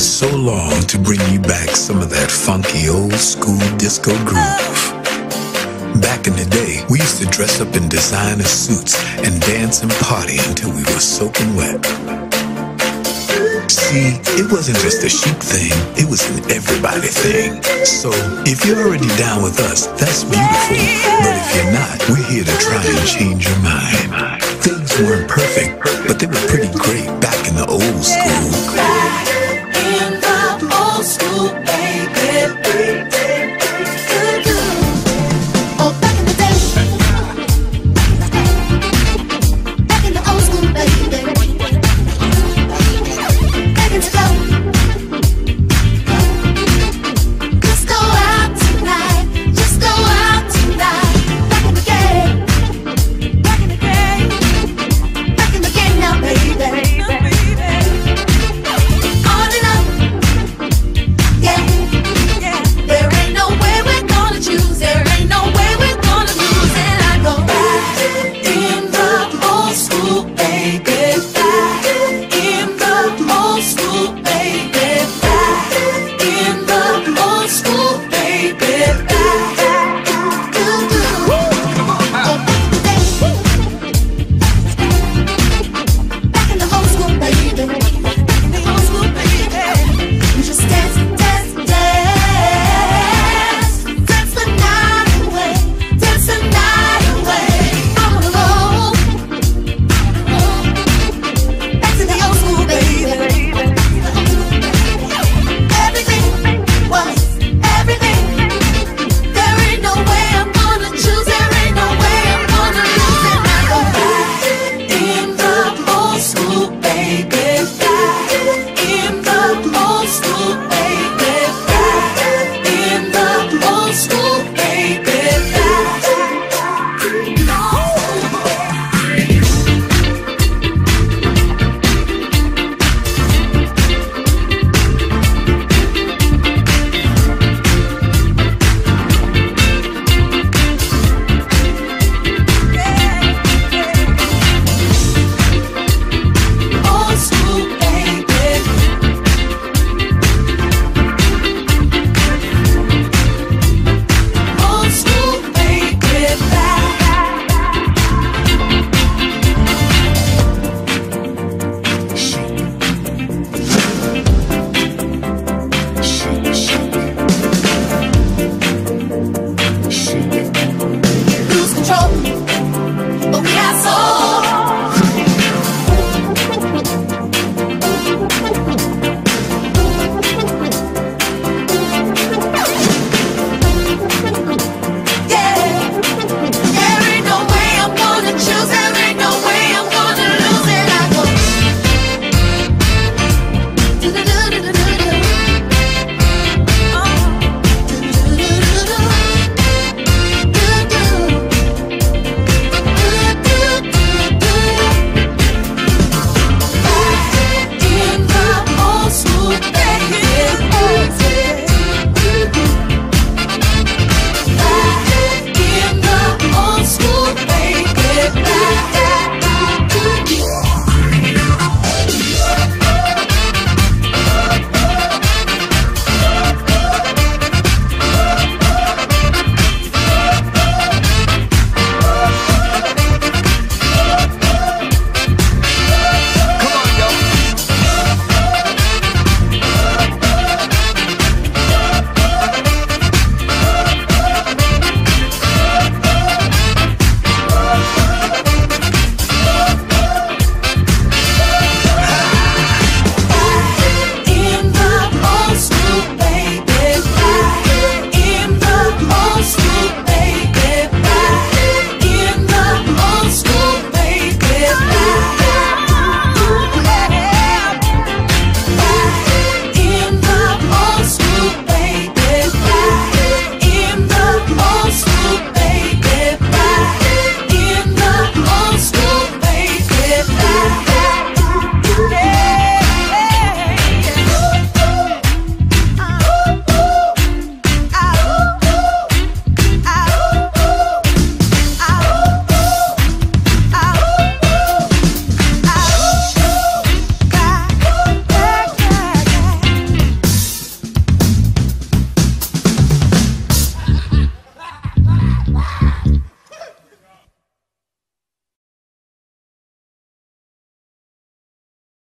so long to bring you back some of that funky old school disco groove. Back in the day, we used to dress up in designer suits and dance and party until we were soaking wet. See, it wasn't just a chic thing, it was an everybody thing. So, if you're already down with us, that's beautiful. But if you're not, we're here to try and change your mind. Things weren't perfect, but they were pretty great back in the old school.